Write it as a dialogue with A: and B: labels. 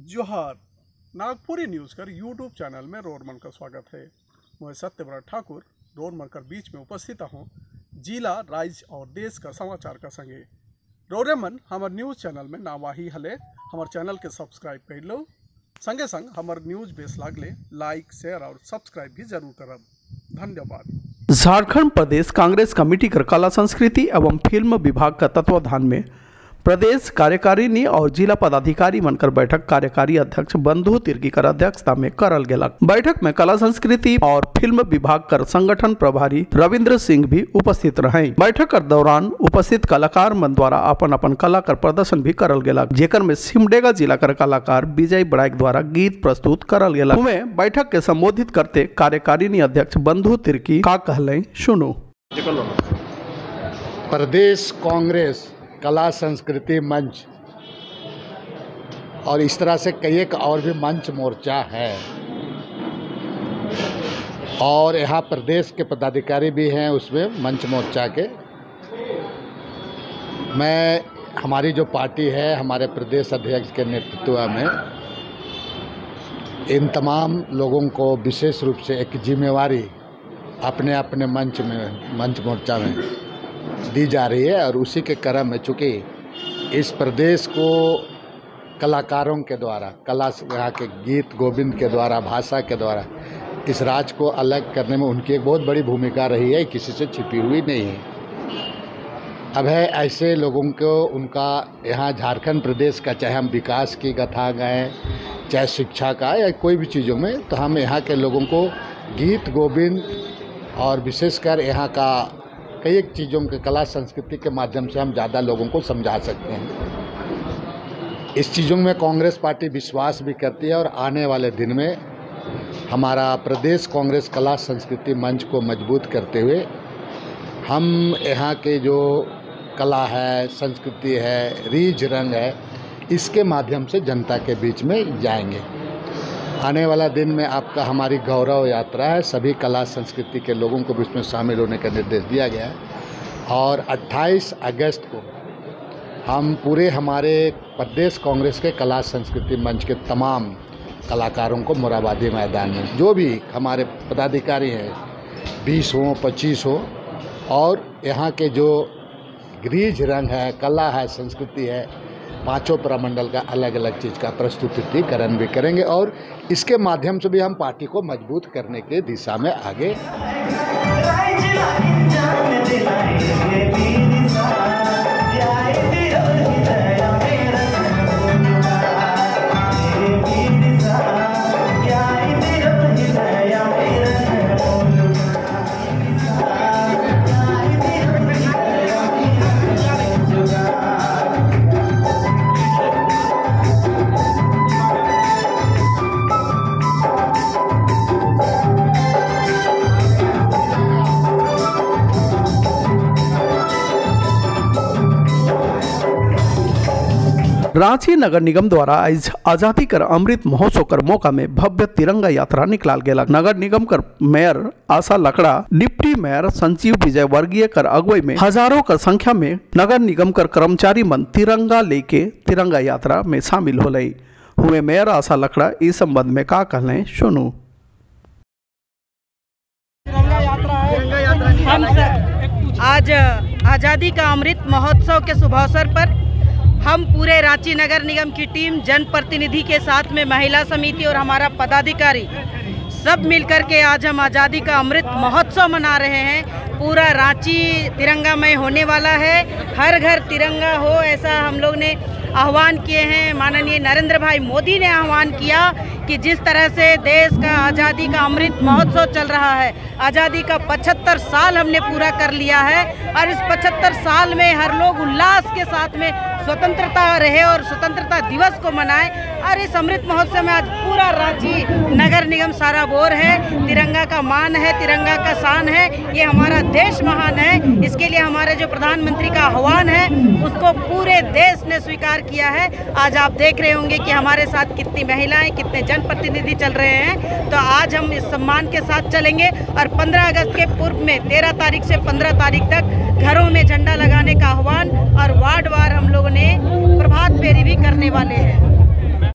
A: जोहार, नागपुरी न्यूज़ कर YouTube channel में रोरमन का स्वागत है। मैं सत्यव्रत ठाकुर, रोरमन कर बीच में उपस्थित हूँ। जिला, राज्य और देश का समाचार का संगे। रोरेमन, हमार न्यूज़ चैनल में नावाही हले। हमार चैनल के सब्सक्राइब कर लो। संगे संग हमार न्यूज़ बेस लागले, लाइक, शेयर और सब्सक्राइब भी ज़रूर करब। धन्यवाद। झारखंड प्रदेश कांग्रेस कमेटी कर कला संस्कृति एवं फ़िल्म विभाग का तत्वाधान में प्रदेश कार्यकारिणी और जिला पदाधिकारी बनकर बैठक कार्यकारी अध्यक्ष बंधु तिर्की कर अध्यक्षता में करल गेलक। बैठक में कला, संस्कृति और फ़िल्म विभाग कर संगठन प्रभारी रविंद्र सिंह भी उपस्थित रहे। बैठक कर दौरान उपस्थित कलाकार मन द्वारा अपन अपन कला कर प्रदर्शन भी करल गेलक, जेकर में सिमडेगा जिला कर कलाकार विजय बड़ाइक द्वारा गीत प्रस्तुत करल गेलक। उमे बैठक के संबोधित करते कार्यकारिणी अध्यक्ष बंधु तिर्की का कहले, सुनो।
B: प्रदेश कांग्रेस कला संस्कृति मंच। और इस तरह से कई एक और भी मंच मोर्चा है। और यहाँ प्रदेश के पदाधिकारी भी हैं उसमें मंच मोर्चा के। मैं, हमारी जो पार्टी है, हमारे प्रदेश अध्यक्ष के नेतृत्व में, इन तमाम लोगों को विशेष रूप से एक जिम्मेवारी अपने अपने मंच में, मंच मोर्चा में दी जा रही है और उसी के क्रम में चूँकि इस प्रदेश को कलाकारों के द्वारा, कला यहाँ के गीत, गोविंद के द्वारा, भाषा के द्वारा, इस राज्य को अलग करने में उनकी एक बहुत बड़ी भूमिका रही है, किसी से छिपी हुई नहीं है। अब है ऐसे लोगों को उनका, यहाँ झारखंड प्रदेश का, चाहे हम विकास की कथा गाएँ, चाहे शिक्षा का, या कोई भी चीज़ों में तो हम यहाँ के लोगों को गीत, गोविंद और विशेषकर यहाँ का कई एक चीज़ों के कला संस्कृति के माध्यम से हम ज़्यादा लोगों को समझा सकते हैं। इस चीज़ों में कांग्रेस पार्टी विश्वास भी करती है और आने वाले दिन में हमारा प्रदेश कांग्रेस कला संस्कृति मंच को मज़बूत करते हुए हम यहाँ के जो कला है, संस्कृति है रीझ रंग है, इसके माध्यम से जनता के बीच में जाएँगे। आने वाला दिन में आपका हमारी गौरव यात्रा है। सभी कला संस्कृति के लोगों को भी इसमें शामिल होने का निर्देश दिया गया है। और 28 अगस्त को हम पूरे हमारे प्रदेश कांग्रेस के कला संस्कृति मंच के तमाम कलाकारों को मोराबादी मैदान में, जो भी हमारे पदाधिकारी हैं, बीस हों, पच्चीस हो, और यहाँ के जो ग्रीज रंग है, कला है, संस्कृति है पाँचों प्रमंडल का अलग अलग चीज़ का प्रस्तुतिकरण भी करेंगे और इसके माध्यम से भी हम पार्टी को मज़बूत करने के दिशा में आगे
A: रांची नगर निगम द्वारा आज आज़ादी कर अमृत महोत्सव कर मौका में भव्य तिरंगा यात्रा निकाल गया नगर निगम कर mayor Asha Lakra deputy mayor Sanjeev Vijayvargiya कर अगुवाई में हज़ारों कर संख्या में नगर निगम कर कर्मचारी मन तिरंगा लेके तिरंगा यात्रा में शामिल हो लई हुए मेयर आशा लकड़ा इस संबंध में का कहले सुनू।
C: हम आज आज़ादी का अमृत महोत्सव के शुभ अवसर पर हम पूरे रांची नगर निगम की टीम, जनप्रतिनिधि के साथ में महिला समिति और हमारा पदाधिकारी सब मिलकर के आज हम आज़ादी का अमृत महोत्सव मना रहे हैं। पूरा रांची तिरंगामय होने वाला है। हर घर तिरंगा हो, ऐसा हम लोग ने आह्वान किए हैं। माननीय नरेंद्र भाई मोदी ने आह्वान किया कि जिस तरह से देश का आज़ादी का अमृत महोत्सव चल रहा है, आज़ादी का 75 साल हमने पूरा कर लिया है और इस 75 साल में हर लोग उल्लास के साथ में स्वतंत्रता रहे और स्वतंत्रता दिवस को मनाए। और इस अमृत महोत्सव में आज पूरा रांची नगर निगम सारा बोर है। तिरंगा का मान है, तिरंगा का शान है। ये हमारा देश महान है। इसके लिए हमारे जो प्रधानमंत्री का आह्वान है, उसको ने स्वीकार किया है। आज आप देख रहे होंगे कि हमारे साथ कितनी महिलाएँ, कितने जनप्रतिनिधि चल रहे हैं। तो आज हम इस सम्मान के साथ चलेंगे और 15 अगस्त के पूर्व में 13 तारीख से 15 तारीख तक घरों में झंडा लगाने का आह्वान और वार्ड वार हम लोगों ने प्रभात फेरी भी करने वाले हैं।